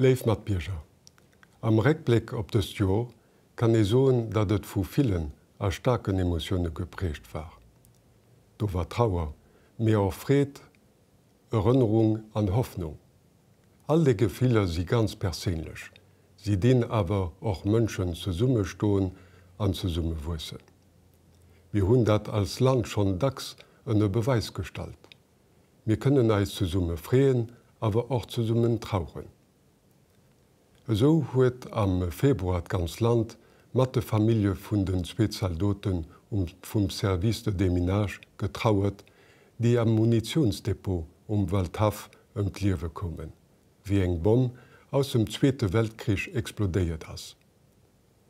Leif mat Bierger. Am Reckblick op des Jo kann e soen, dat et vu Fillen a starken Emotionune geprecht war. Do war Trauer, mé aréet, Erinnerung an Hoffnung. All de Gefehler sie ganz perélech. Sie den awer och Mënschen ze Summe stoen an ze Summe wusse. Wie hun dat als Land schon dacks ënne Beweis stalt. Wir können eis ze Summe freeen, awer och ze Summen trauren. So huet am Februar ganz Land mat de Familie vun den Spezialdoten um vum Service de Deminage getrauert, die am Munitionsdepot um Waldhaff ëm Kliewe kommen, wie eng Bomb aus dem Zzwete Weltkrich explodeiert ass.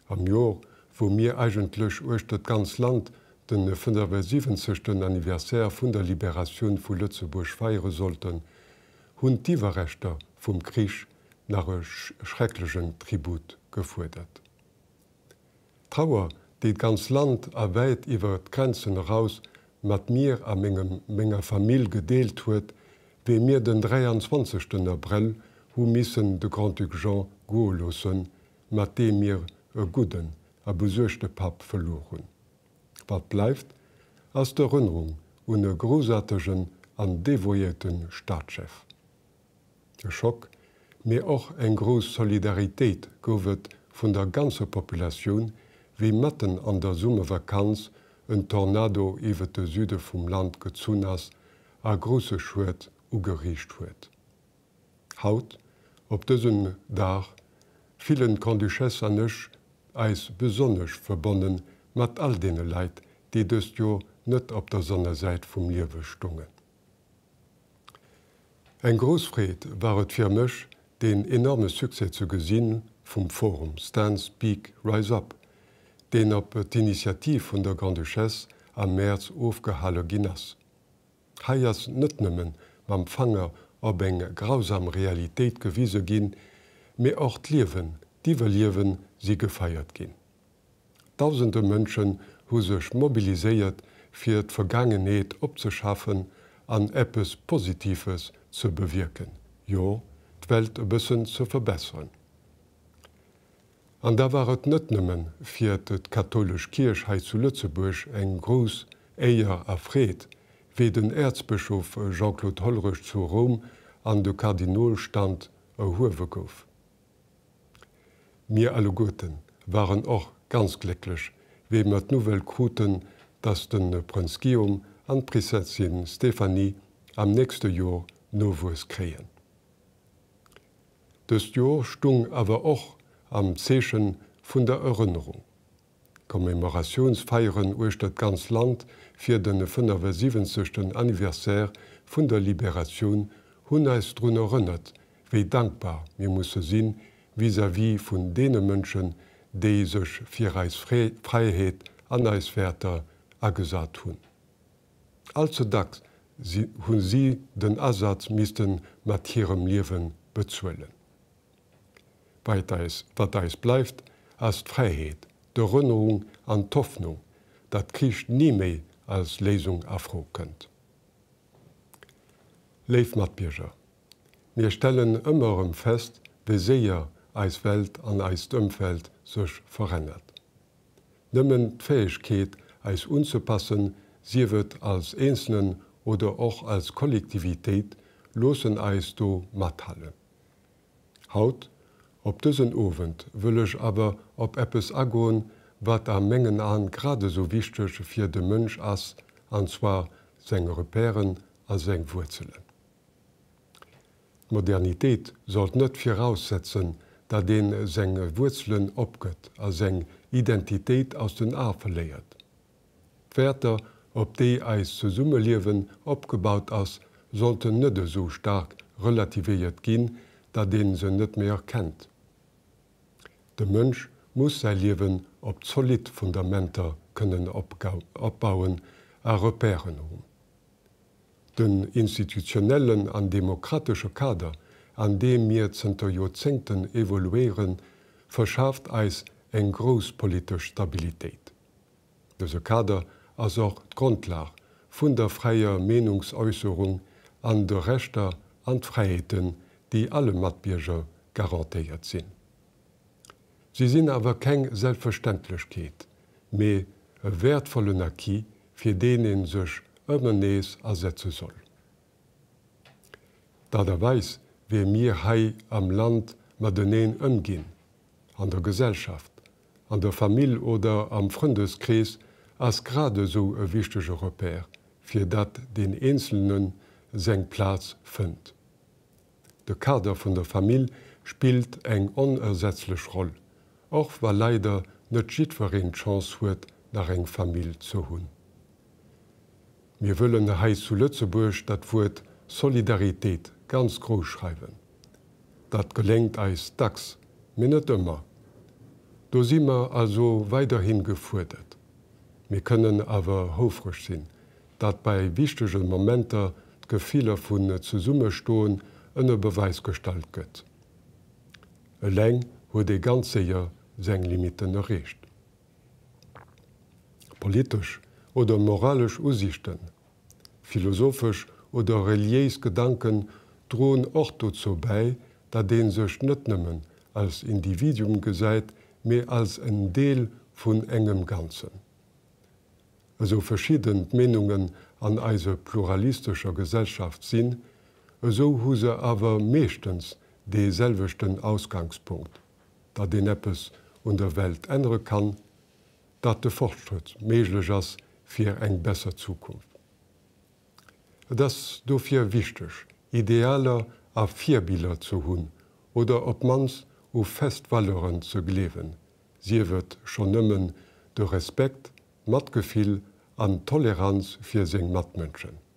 Am Joer, wo mir eigengentlech urchtet ganz Land den 57. Anniversär vun der Liberation vu Lützeburg feiere sollten, hunn Diwerrechter vum Krich nach schrecklegen Tribut gefuerdert. Trauer, déi ganz Land erweit iwwer d Grenzen heraus mat mir a mengegem méger Famill gedeelt huet, wéi mir den 23. April hu missen de Grand Grandduc Jean Golossen, mat de mir e guden a besuerchte Pap verloren. Wat bleifft ass der Rënnerung un e grosategen an devoierten Staatschef. De Schock mé och eng gros Solidaritéit gowet vun der ganze Popatioun, wie Matten an der Summe Vakanz en Tornado iwwe de Süde vum Land gezun ass a grosse Schwet ugeriecht huet. Haut, op dëssen Dach, vielen Konduchess annech eis besonnech verbonnen mat all dee Leiit, déi dëst Jo net op der Sonnesäit vum Liewe stungen. Eg Grosréet waret fir Mëch den enorme Suse zu gesinn vum Forum Stand Speak Rise up, den op d'Initiativ vun der Grandduchesse am März ofgehalle Ginnas. Haiiers nëtnemmen mam Fanger ob eng grausam Realität gewiese gin, mé ort liewen, diewe liewen sie gefeiert gin. Tausende Mënschen hu sech mobiliséiert fir d Vergangenheet opzeschaffen, an Appes Positives zu bewirken, Jo d'Welt e bëssen zu verbessern. An da waret nëtnemmen fir et katholisch Kirchheit zu Lützeburg eng Gros Eier aréet, wie den Erzbischof Jean-Claude Hollrich zu Rom an de Kardinolstand erhuewe gouf. Mir alle Guten waren och ganz glücklich, wie mat Novel Kruten, dats den Prinzkium an Prinzessin Stephanie am nächste Jahr Novus kreen. Das Jahr stung aber auch am Zeschen vun der Erinnerung. Kommemorationsfeieren urstat ganz Land fir den 57. Anniversär vun der Liberation hun eist runnner rënnert, wéi dankbar mir musssse sinn vis a wie vun dee Mënschen, déi sech fir Reisréheet aneiswärter aat hunn. Also dacks hunn sie den Ersatz misisten matierem Liwen bezuelen. Weiteris wat eis bleifft as d'Fréheet, de Rënnerung an Toffnung, dat kricht nie méi als Lesung afro kënnt. Leif matbierger. Wir stellen ëmmerem fest, wie séier eis Welt an eist ëmfeld sech verrennert. Nëmmen d'Fäegkeet eis unzupassen, siewet als Einzelnen oder och als Kollektivitéit losen eis do mathalle. Haut, Op dëssen Ofent wëlech aber op Appppes agon, wat a Mengegen an grade so wichtech fir de Mënsch ass anzwar seng Repéieren a seng Wurzelen. Modernitéit sollt net firaussetzen, dat den senge Wuzelelen opgëtt a seng Identitéit aus den A verléiert. Väter, op déi eis ze Summe liewen opgebaut ass, sollten nëtte so stark relativéiert ginn, dat den se net mehr kennt. De Mënsch muss se liewen op solid Fundamenter kënnen opbauen a Repéieren hun den institutionellen an demokratische Kader, an dem mir zenter Jozenten evoluieren, verschafft eis eng großpolitisch Stabilität. Dse Kader as auch Grundlag vun der freier Menungsäußerung an de rechter Anfreiheiten, die alle Matbierger garantiiert sinn. Sie sinn awer keng Selbstverständlichkeet, méi e wertvollen Aki fir den en sech ëmmer nees ersetze soll. Da der weis, wie mir hai am Land mat deneen ëmgin, an der Gesellschaft, an der Familie oder am Freundeskrees ass grade so e wichteg Europäer, fir dat den Einzelnen seng Platz fënnt. De Kader vun der Familie spielt eng onersetzlech Roll, och war leider net schiedverin Chance huet nach eng Familie zu hunn. Mir wëllen ne Hai zu Lützeburg dat wurt Solidarität ganz groß schreiben. Dat gelenkt eis dacks minnet immer. Do si immer also weiterhin gefuertet. Wir können aber hofrisch sinn, dat bei wichtigen Momenter Gefehler vun zu Summe stohn ënne Beweis stalt gëtt. E Läng huet de ganzeier seng Limiten errecht. Politisch oder moralisch Usichten, philosophisch oder reliés Gedanken droen Orto zo bei, dat de sech net nëmmen als Individuum gesäit mé als en Deel vun engem ganzen. Also verschieden Menungen an eise pluralistischer Gesellschaft sinn, so huse awer meeschtens deselvechten Ausgangspunkt, da den Appppes und der Welt ändere kann, dat de Fortschritt meeslech ass fir eng besser Zukunft. Das dofir wichtech, idealer a Vierbilder zu hunn oder ob mans o festwalleren zu glewen. Sie wird schon nëmmen de Respekt, matgefiel an Toleranz fir seng Matmënschen.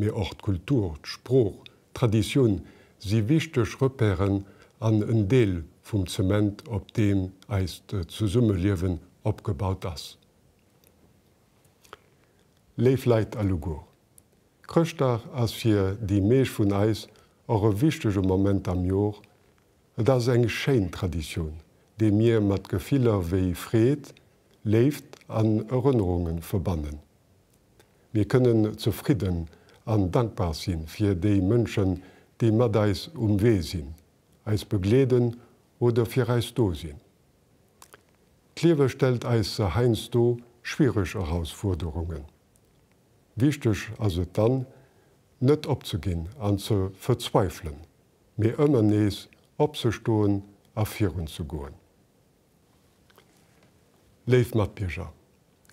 Mir ort Kultur, Spruch, Tradition sie wichtech Rëpperen an en Deel vum Zement op dem eist zu Summe liewen opgebaut ass. Leefleit a Lugur. Ass fir die Meesch vun Eis och e wichtege Moment am Jor, dats eng Scheintradition, de mir mat Gefiler wéi Fred left an Erinnerungen verbannen. Wir können zufrieden an dankbar sinn fir déi Mënschen, die Madeis umweh sinn, als begleden oder fir Reis do sinn. Klewe stellt eis heinz do schwierigch Herausforderungen wichtig also dann net opzugin an zu verzweifeln, mir ëmmer nees opzestoen afirieren zu goen. Leif mat Piger.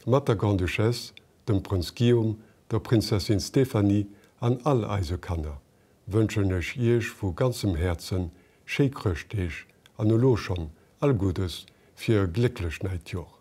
Matter Grand Duchesse, dem Prinz Guillaume, der Prinzessin Stephanie an all Eisekanner, wënschen ech Iech vu ganzem Herzen, schekrchtech, an lo schon all Gutes fir glilech Neitjoch.